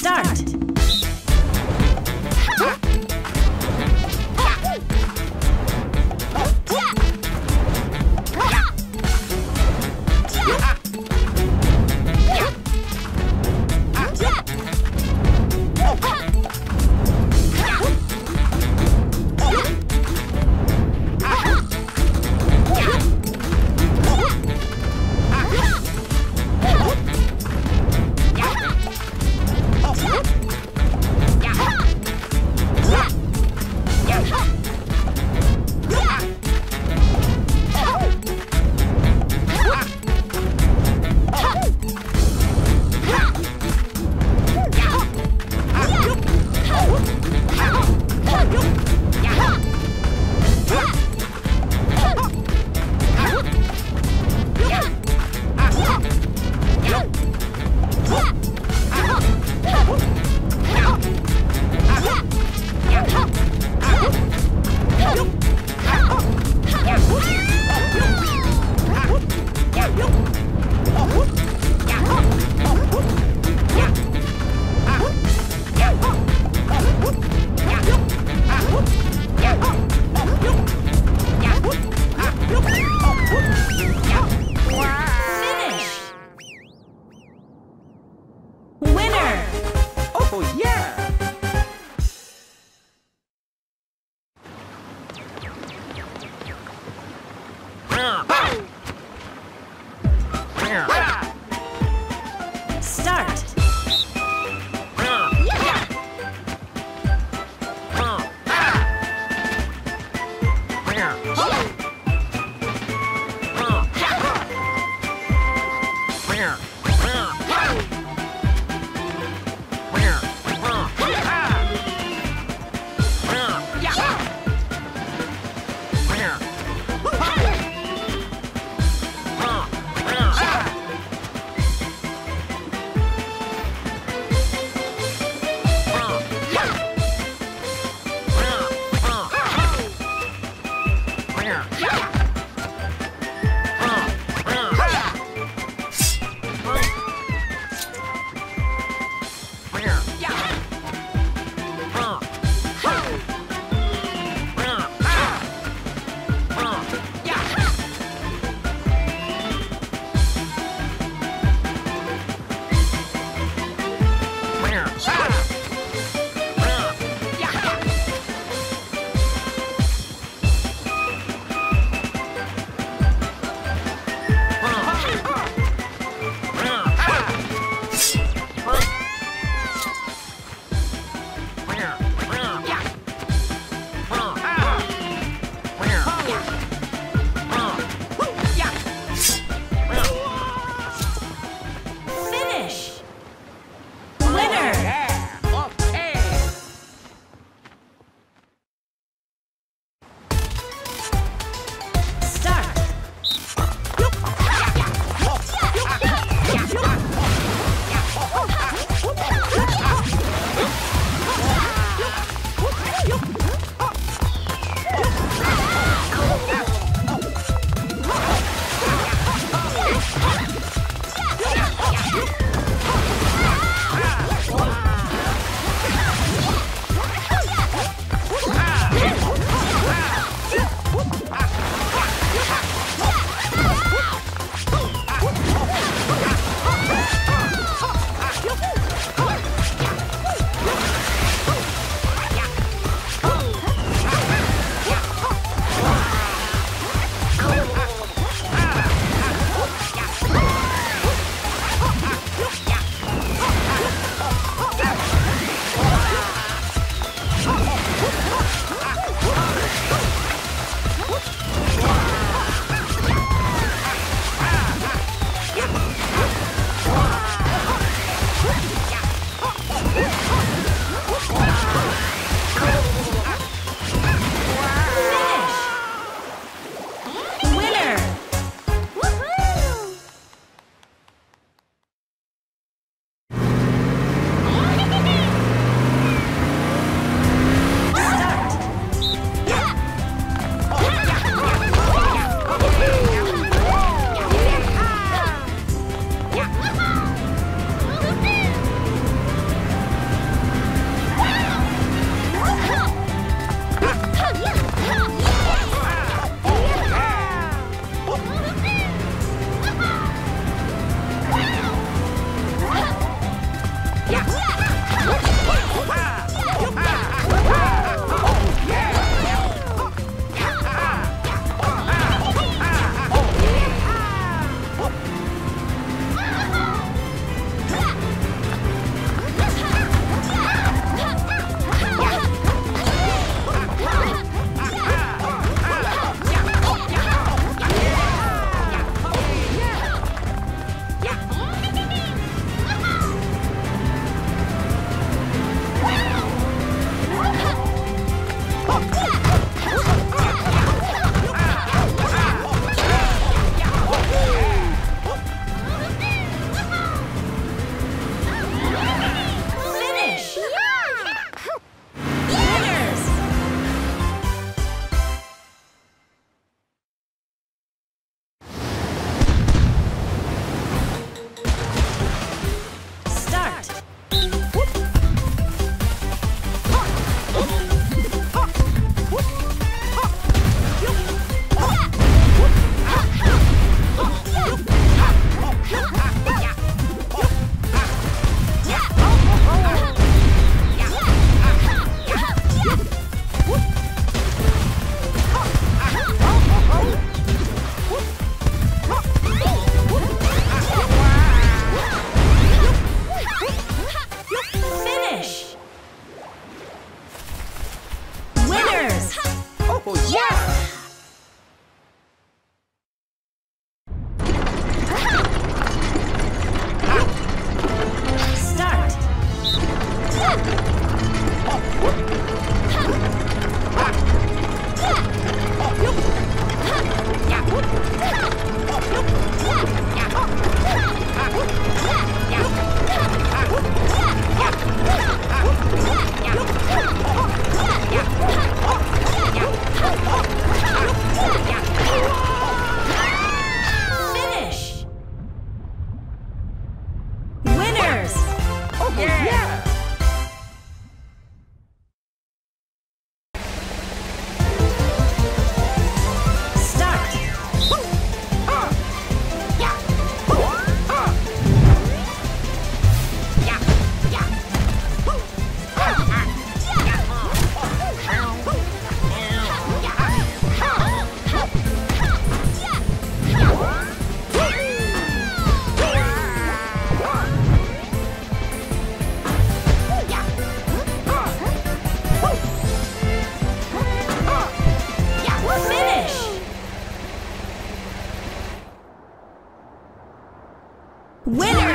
Start. Yeah. Winners!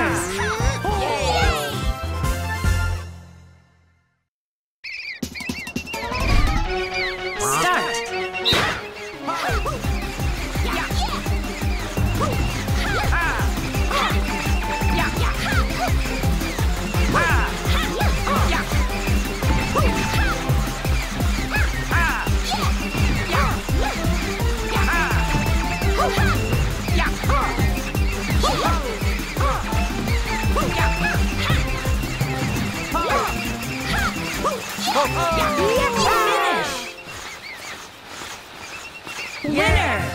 Finish! Winner!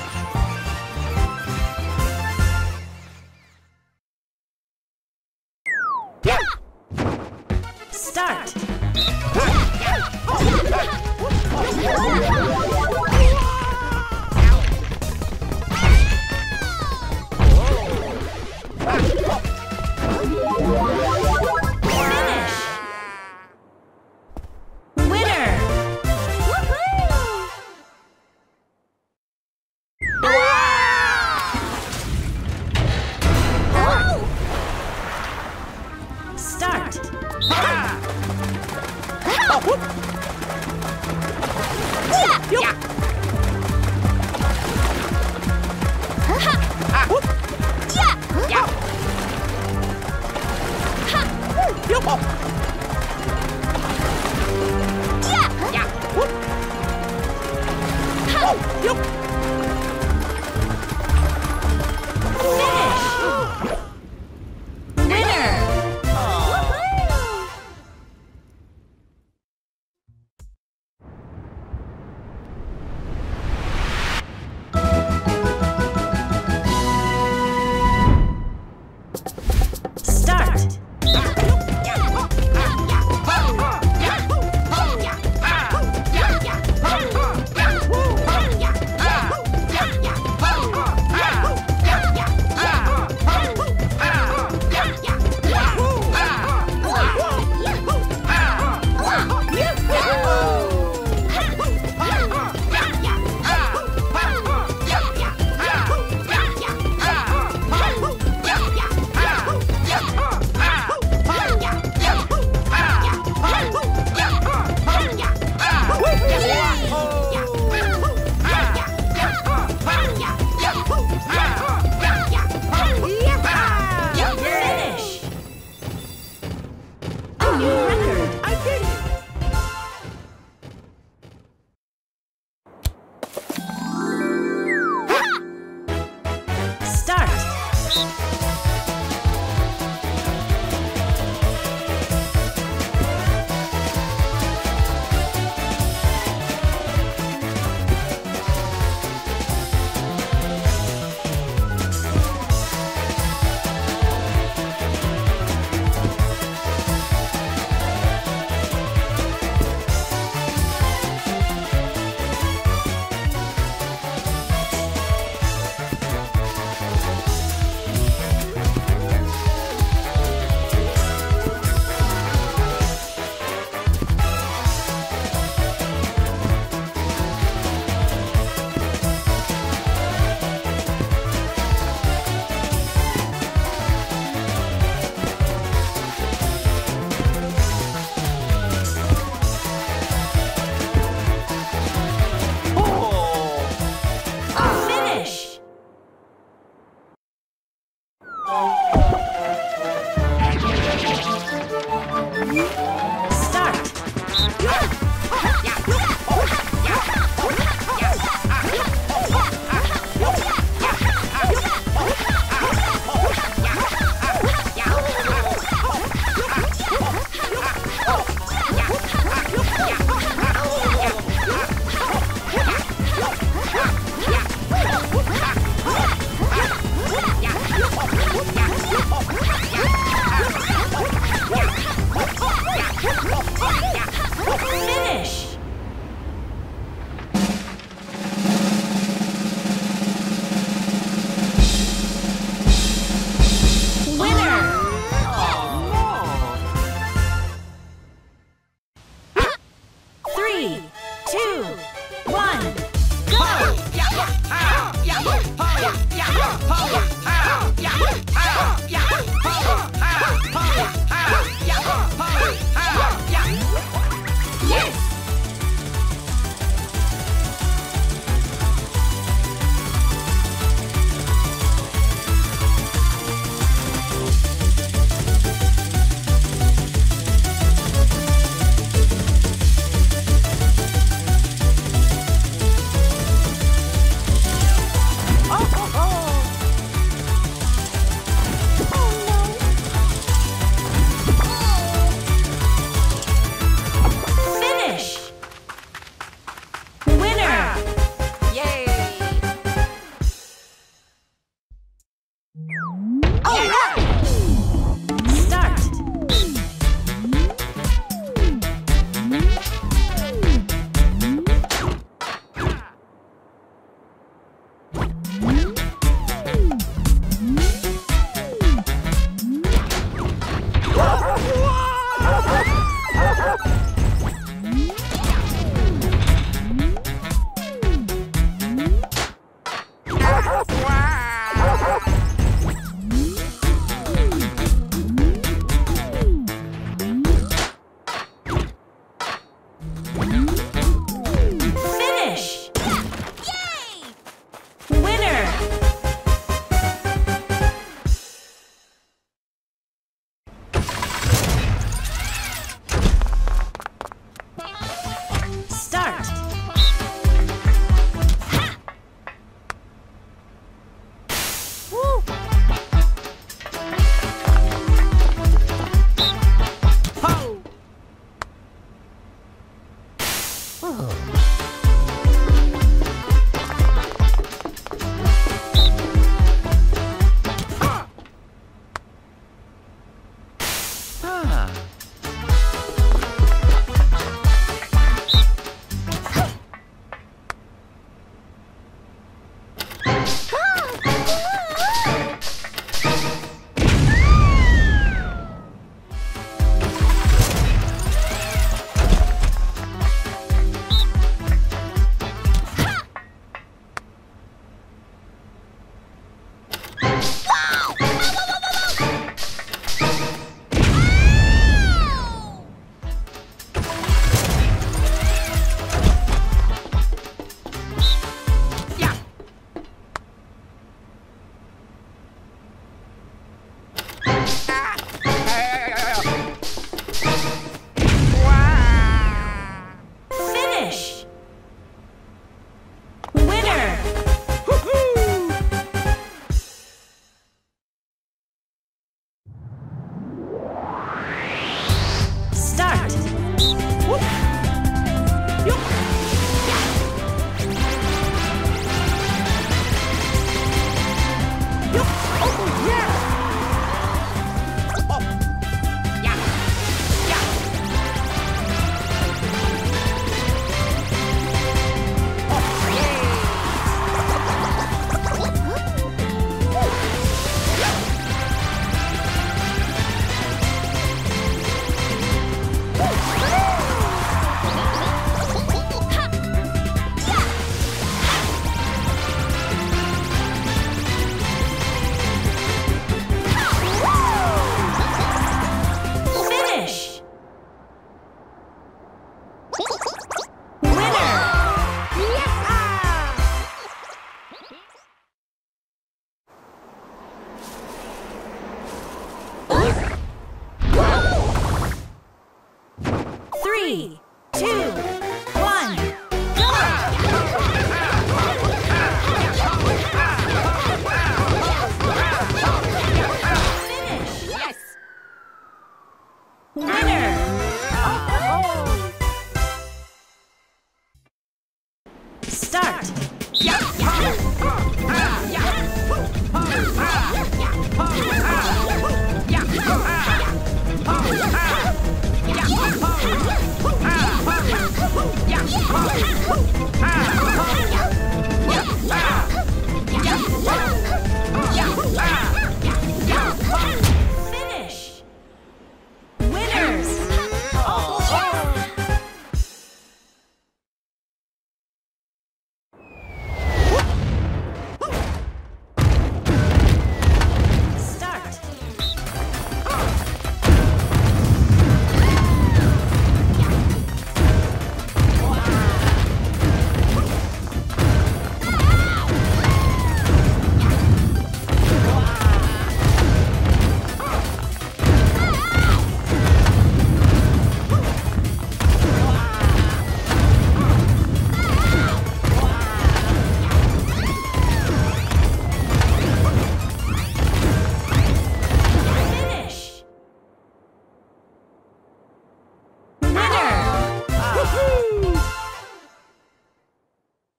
Finish!